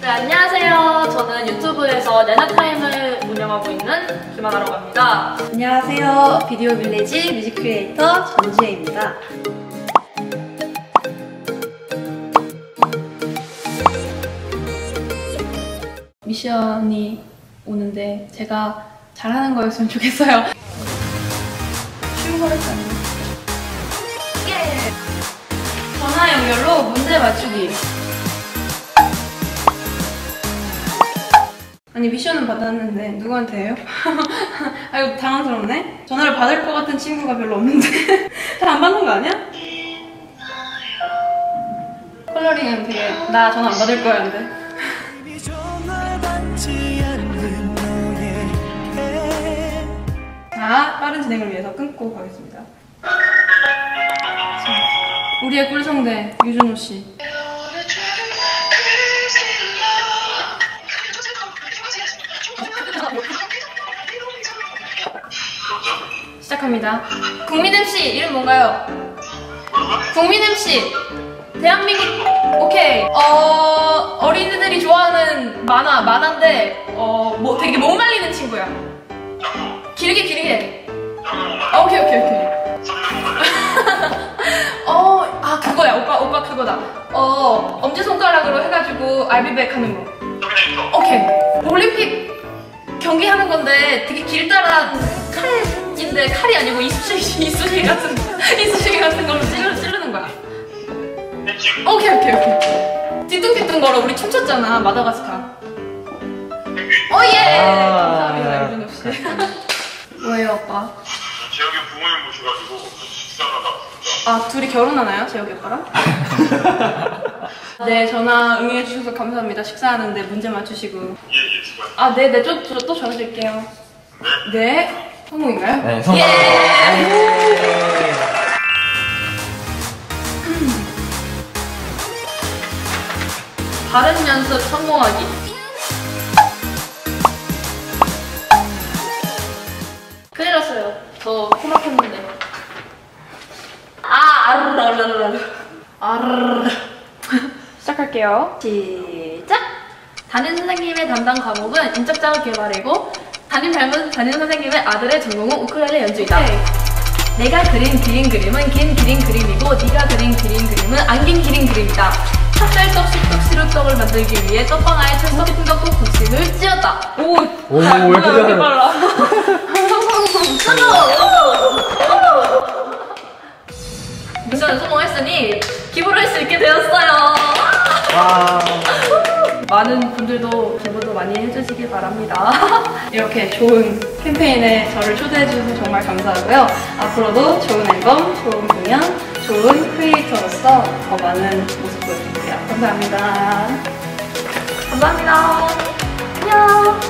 네, 안녕하세요. 저는 유튜브에서 하나타임을 운영하고 있는 김하나라고 합니다. 안녕하세요. 비디오 빌리지 music creator 전지혜입니다. 미션이 오는데 제가 잘하는 거였으면 좋겠어요. 쉬운 거랬잖아요. 예! 전화 연결로 문제 맞추기. 아니 미션은 받았는데 누구한테 해요? 아 이거 당황스럽네. 전화를 받을 것 같은 친구가 별로 없는데 다 안 받는 거 아니야? 컬러링은 되게 나 전화 안 받을 거야 근데. 자 빠른 진행을 위해서 끊고 가겠습니다. 자, 우리의 꿀성대 유준호 씨. 시작합니다. 국민 MC 이름 뭔가요? 국민 MC 대한민국 오케이 어 어린이들이 좋아하는 만화 만화인데 어뭐 되게 목 말리는 친구야. 길게 길게. 아, 오케이 오케이 오케이. 어아 그거야 오빠 오빠 그거다. 어 엄지 손가락으로 해가지고 알비백 하는 거. 오케이 올림픽 경기 하는 건데 되게 길다란 칼 인데 칼이 아니고 이쑤시개 이쑤시개 같은 이쑤시개 같은 걸로 찌르, 찌르는 거야. 오케이 오케이 오케이. 뒤뚱뒤뚱 걸어 우리 춤췄잖아 마다가스카. 오예 감사합니다 유준호 씨. 뭐예요 오빠? 재혁이 부모님 모셔가지고 같이 식사를 하다 왔습니다. 아 둘이 결혼하나요 재혁이 오빠랑? 네 전화 응해 주셔서 감사합니다 식사하는데 문제 맞추시고. 예, 예, 수고하셨습니다. 아 네네 또, 또, 또 전화 드릴게요. 네 성공인가요? 네, 성공. 예. 발음 연습 성공하기. 큰일 났어요. 저 코막혔는데. 아, 아르르르르르. 아르르르. 시작할게요. 시작! 담임 선생님의 담당 과목은 인적 자극 개발이고, 담임 닮은 담임 선생님의 아들의 전공은 우크렐레 연주이다. 내가 그린 기린 그림은 긴 기린 그림이고 네가 그린 기린 그림은 안긴 기린 그림이다. 찹쌀떡, 식떡, 시루떡을 만들기 위해 떡방 아에 찰떡, 풍덕국 국식을 찧었다. 오, 오, 아, 왜 이렇게 잘해? 빨라. 미션 성공했으니 기부를 할 수 있게 되었어요. 와. 많은 분들도 기부도 많이 해주시길 바랍니다. 이렇게 좋은 캠페인에 저를 초대해주셔서 정말 감사하고요. 앞으로도 좋은 앨범, 좋은 공연, 좋은 크리에이터로서 더 많은 모습 보여드릴게요. 감사합니다. 감사합니다. 안녕.